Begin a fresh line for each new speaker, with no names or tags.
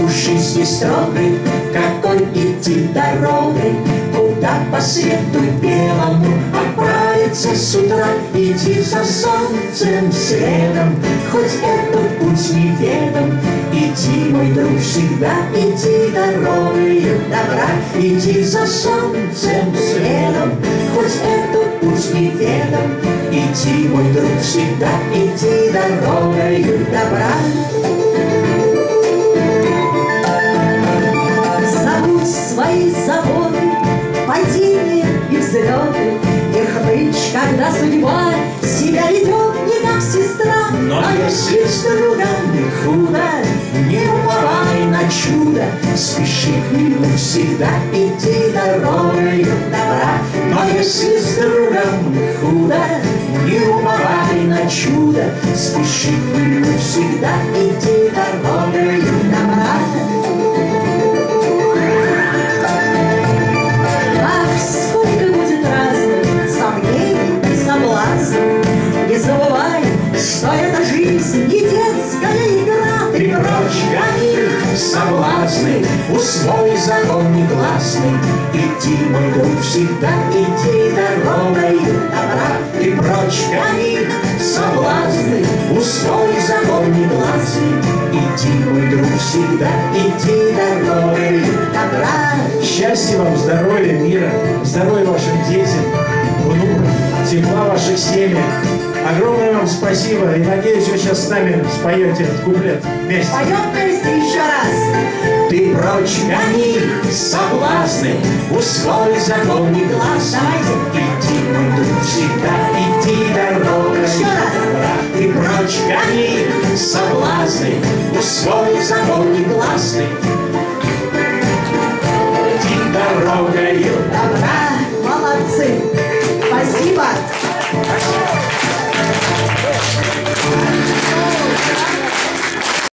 у жизни строгой, какой идти дорогой, куда по свету белому отправиться с утра, иди за солнцем следом, хоть этот путь неведом, иди, мой друг, всегда иди дорогою добра, иди за солнцем следом, хоть этот путь неведом, иди, мой друг, всегда иди дорогою добра.
И взлеты, И хнычь, когда судьба себя ведет не как сестра.
Но если с другом не худо, не уповай на чудо, Спеши к нему всегда иди дорогою добра. Но если с другом не худо, не уповай на чудо, Спеши к нему всегда
что эта жизнь не детская игра.
Ты прочь гони соблазны, усвой закон негласный. Иди, мой друг, всегда иди дорогою добра. Ты прочь гони соблазны, усвой закон негласный. Иди, мой друг, всегда иди дорогою добра.
Счастья вам, здоровья, мира, здоровья вашим детям, внукам, тепла в ваших семьях. Огромное вам спасибо и надеюсь, вы сейчас с нами споете этот куплет вместе.
Поем вместе еще раз.
Ты прочь гони соблазны, усвой закон негласный.
Давайте.
Иди, мой друг, всегда иди дорогой.
Еще раз.
Ты прочь гони соблазны, усвой закон негласный. Иди дорогою
Добра,